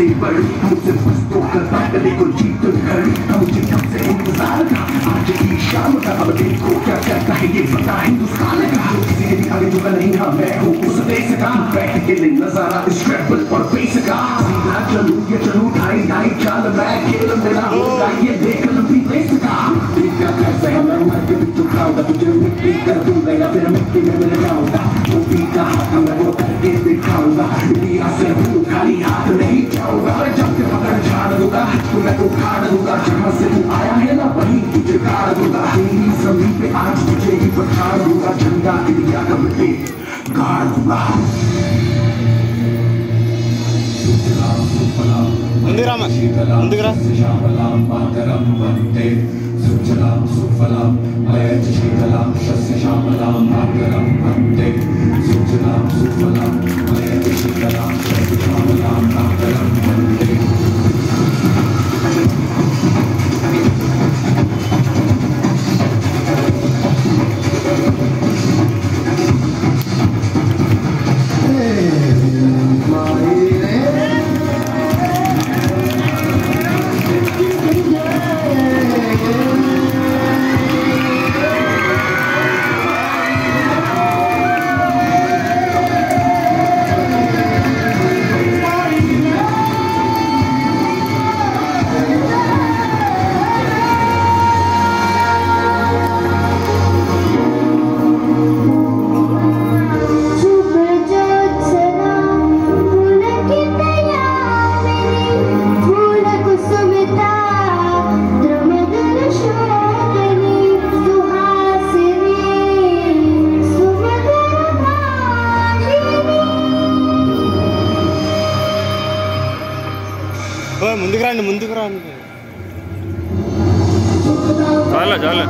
से बड़ी मुझसे मस्तों का ताकने को जीत तो खड़ी मुझे कब से इंतज़ार का आज की शाम का अब देखो क्या कहता है ये पता हिंदुस्तान का किसी के भी आगे झुका नहीं हाँ मैं हूँ उस देश का बैठ के ले नज़ारा स्ट्रेपल और पेश का सीधा चलू ये चलू ढाई ढाई चाल, मैं खेल मेरा होगा ये देख लंबी देश का देखा कैसे है? मैं मर के भी चुकाऊँगा तुझे मिट्टी कर दूँगा फिर मिट्टी में मिल जाऊँगा। तू भी कहा मैं वो करके दिखाऊँगा। इंडिया से हूँ खाली हाथ उखाड़ दूँगा जहाँ से तू आया है ना वहीं तुझे गाड़ दूँगा तेरी ज़मीन पे आज तुझे ही पछाड़ दूँगा झंडा इंडिया का मिट्टी गाड़ दूँगा मंदिराम मंदिरा श्यामलाम मातरम वंदे सुजलाम सुफलाम अयज शीतलाम शस्य श्यामलाम मातरम वंदे सुजलाम सुफलाम अयज शीतलाम शस्य श्यामलाम मातरम ముందుకు రండి ముందుకు రండి చాలా చాలా